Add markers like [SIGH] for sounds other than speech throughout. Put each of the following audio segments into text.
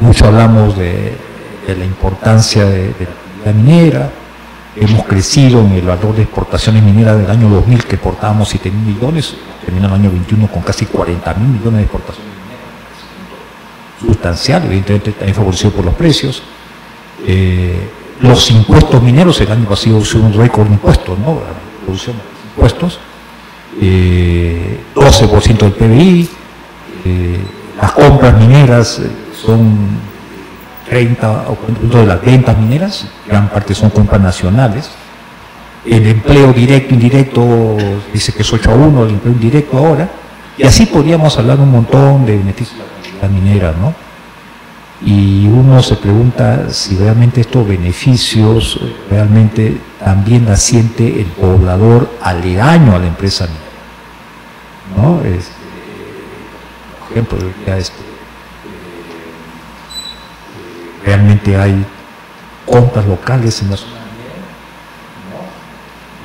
Mucho hablamos de, la importancia de, la minera, hemos crecido en el valor de exportaciones mineras del año 2000 que exportábamos 7 mil millones, termina el año 21 con casi 40 mil millones de exportaciones sustancial, evidentemente también favorecido por los precios. Eh, los impuestos mineros, el año pasado sido un récord de impuestos, ¿no? La producción de impuestos, 12% eh, del PBI, eh, las compras mineras son 30 o 40% de las ventas mineras, gran parte son compras nacionales. El empleo directo, indirecto, dice que es 8 a 1, el empleo indirecto ahora, y así podríamos hablar un montón de beneficios de la minera, ¿no? Y uno se pregunta si realmente estos beneficios realmente también la siente el poblador aledaño a la empresa minera. ¿No? Este, por ejemplo, ya este, realmente hay compras locales en la zona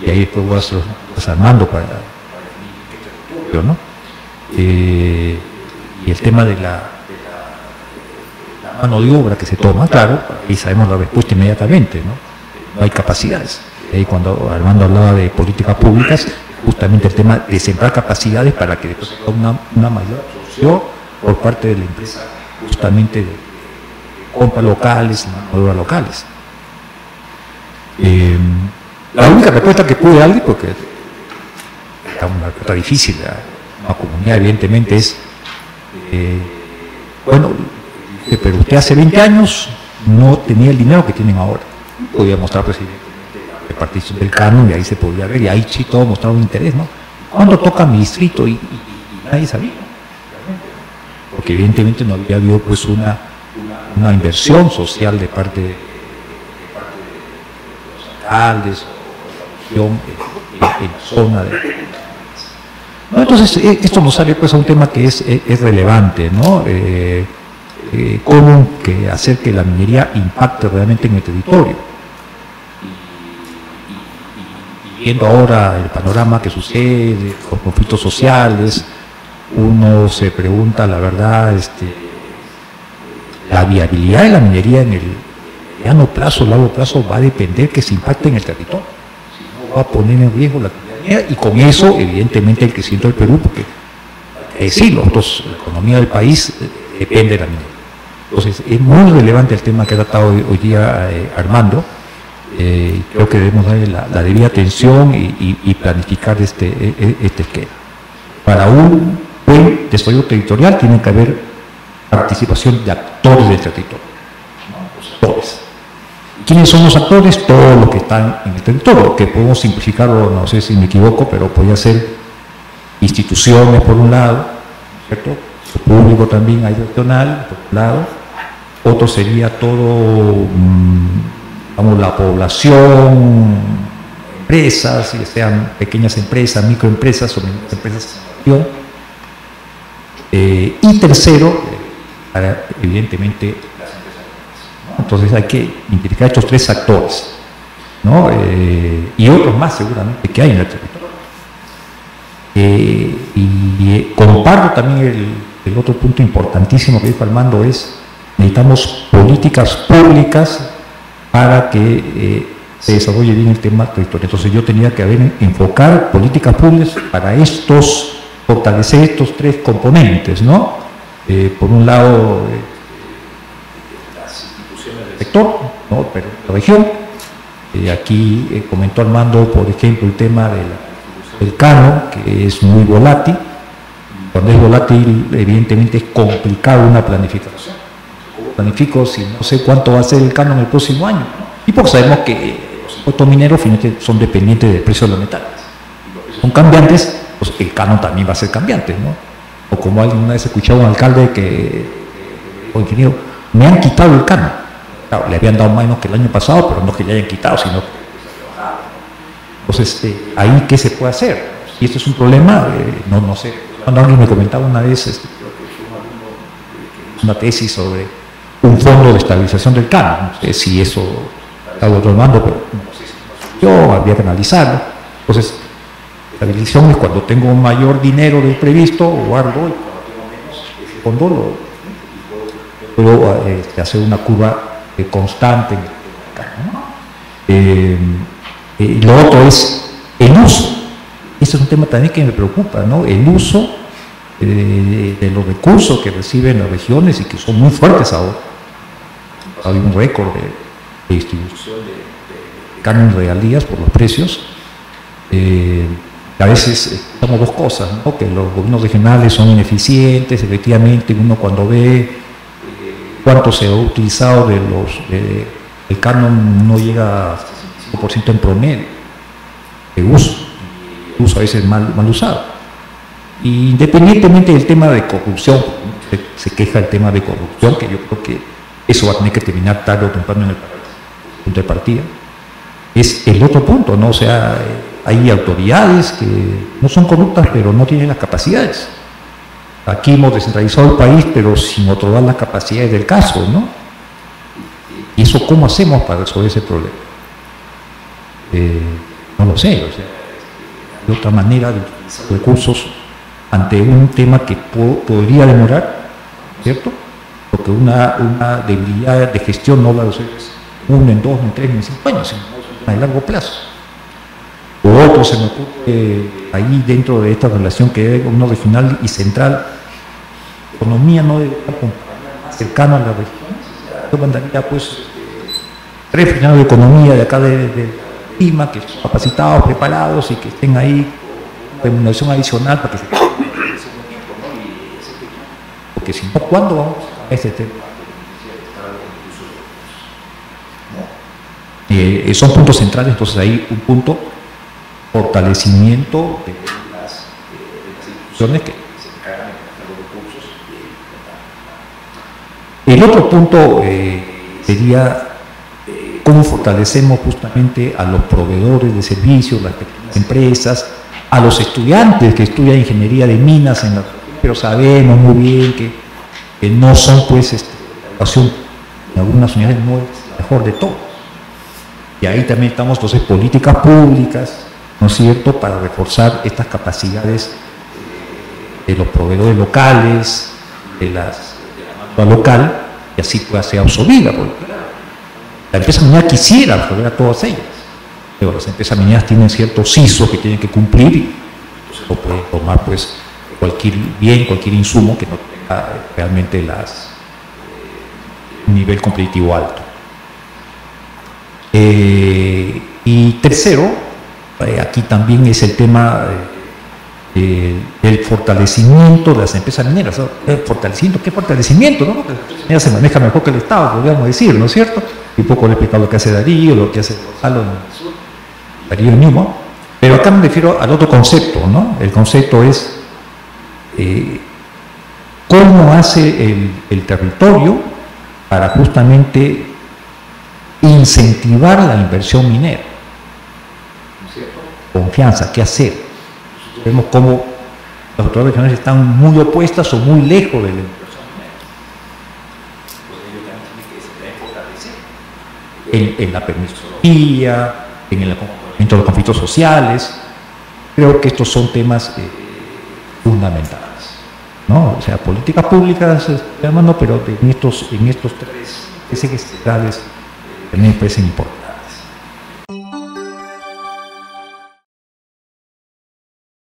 y ahí pues a estar armando para, para ¿no? Eh, y el tema de la, mano de obra que se toma, claro, y sabemos la respuesta inmediatamente, ¿no? No hay capacidades. Y cuando Armando hablaba de políticas públicas, justamente el tema de sembrar capacidades para que después haya una, una mayor absorción por parte de la empresa justamente de, compras locales, obras locales. Eh, la única respuesta que pude darle, porque es una respuesta difícil, una comunidad evidentemente es, eh, bueno, pero usted hace 20 años no tenía el dinero que tienen ahora. Podía mostrar presidente de partición del canon y ahí se podía ver, y ahí sí todo mostraba un interés, ¿no? ¿Cuándo toca mi distrito? Y, nadie sabía. Porque evidentemente no había habido pues una una inversión social de parte de, los alcaldes o en, la zona de... entonces, eh, esto nos sale pues a un tema que es, es relevante, ¿no? Eh, eh, cómo que hacer que la minería impacte realmente en el territorio. Y, viendo ahora el panorama que sucede, los conflictos sociales, uno se pregunta, la verdad, este, la viabilidad de la minería en el mediano plazo, largo plazo, va a depender que se impacte en el territorio. Va a poner en riesgo la minería y con eso, evidentemente, el crecimiento del Perú, porque, es decir, la economía del país eh, depende de la minería. Entonces, es muy relevante el tema que ha tratado hoy, día eh, Armando. Eh, creo que debemos darle la, debida atención y, planificar este, e, e, este esquema. Para un buen desarrollo territorial tiene que haber participación de actores del territorio. Actores. ¿Quiénes son los actores? Todos los que están en el territorio, que podemos simplificarlo, no sé si me equivoco, pero podría ser instituciones por un lado, ¿cierto? público también hay regional, por un lado. Otro sería todo, mm, la población, empresas, ya sean pequeñas empresas, microempresas o empresas eh, y tercero, evidentemente las empresas. Entonces hay que identificar estos tres actores ¿no? Eh, y otros más seguramente que hay en el territorio. Eh, y eh, comparto también el, otro punto importantísimo que dijo Armando es necesitamos políticas públicas para que se desarrolle bien el tema territorial. Entonces yo tenía que haber, enfocar políticas públicas para estos, fortalecer estos tres componentes, ¿no? Eh, por un lado, eh, las instituciones del sector, pero la región. Eh, aquí comentó Armando, por ejemplo, el tema del cano, que es muy volátil. Cuando es volátil, evidentemente es complicado una planificación. Planifico si no sé cuánto va a ser el cano en el próximo año. Y porque sabemos que los impuestos mineros finalmente son dependientes del precio de los metales. Son cambiantes, pues el cano también va a ser cambiante. ¿no? o como alguien una vez escuchado a un alcalde que, o ingeniero, me han quitado el cano. le habían dado menos que el año pasado, pero no que le hayan quitado, sino que entonces, este, ahí qué se puede hacer. Y esto es un problema, eh, no, no sé, cuando alguien me comentaba una vez, este, una tesis sobre un fondo de estabilización del cano, no sé si eso está tomando, pero no sé si yo habría que analizarlo. Entonces, estabilización es cuando tengo mayor dinero del previsto, guardo, y cuando tengo menos, fondo lo, puedo este, hacer una curva eh, constante. ¿no? Eh, y lo otro es el uso. Ese es un tema también que me preocupa, ¿no? El uso eh, de los recursos que reciben las regiones y que son muy fuertes ahora. Hay un récord de, distribución de, de, carne en realías por los precios. Eh, a veces estamos dos cosas, que los gobiernos regionales son ineficientes, efectivamente uno cuando ve eh, cuánto se ha utilizado de los, el canon no llega a 5% en promedio de uso, uso a veces mal, mal usado. Y independientemente del tema de corrupción, se, queja el tema de corrupción, que yo creo que eso va a tener que terminar tarde o temprano en el punto de partida, es el otro punto, ¿no? O sea, hay autoridades que no son corruptas, pero no tienen las capacidades. Aquí hemos descentralizado el país, pero sin otorgar las capacidades del caso, ¿no? ¿Y eso cómo hacemos para resolver ese problema? Eh, no lo sé, o sea, de otra manera de utilizar recursos ante un tema que po podría demorar, ¿cierto? Porque una, una debilidad de gestión no va a ser uno, en dos, en tres, en cinco años, sino a largo plazo. O otro se me ocurre ahí dentro de esta relación que es uno regional y central, economía no debe estar cercana a la región. Yo mandaría pues tres funcionarios de economía de acá de, de Lima, que estén capacitados, preparados y que estén ahí remuneración adicional para que se [COUGHS] porque si no, ¿cuándo vamos a este tema? Eh, son puntos centrales, entonces ahí un punto, fortalecimiento de las, de las instituciones que se encargan de los recursos. El otro punto eh, sería eh, cómo fortalecemos justamente a los proveedores de servicios, las pequeñas empresas, a los estudiantes que estudian ingeniería de minas, en la, pero sabemos muy bien que, que no son pues este, la educación en algunas unidades no es la mejor de todo. Y ahí también estamos entonces políticas públicas, ¿no es cierto?, para reforzar estas capacidades de los proveedores locales, de, las, la local, y así pueda ser absorbida. Porque la empresa minera quisiera absorber a todas ellas, pero las empresas mineras tienen ciertos CISO que tienen que cumplir y entonces no pueden tomar pues cualquier bien, cualquier insumo que no tenga realmente las, un nivel competitivo alto. Eh, y tercero, eh, aquí también es el tema eh, del fortalecimiento de las empresas mineras. ¿El fortalecimiento? ¿Qué fortalecimiento? No? Las mineras se maneja mejor que el Estado, podríamos decir, ¿no es cierto? Y poco le he explicado lo que hace Darío, lo que hace Gonzalo en Darío mismo. Pero acá me refiero al otro concepto, ¿no? El concepto es cómo hace el, territorio para justamente incentivar la inversión minera. Confianza, ¿qué hacer? Vemos cómo las autoridades regionales están muy opuestas o muy lejos de la inversión minera. En, en la permisología, en el acompañamiento de los conflictos sociales. Creo que estos son temas eh, fundamentales. ¿No? O sea, políticas públicas, hermano, pero en estos, en estos tres ejes centrales también me parece importante.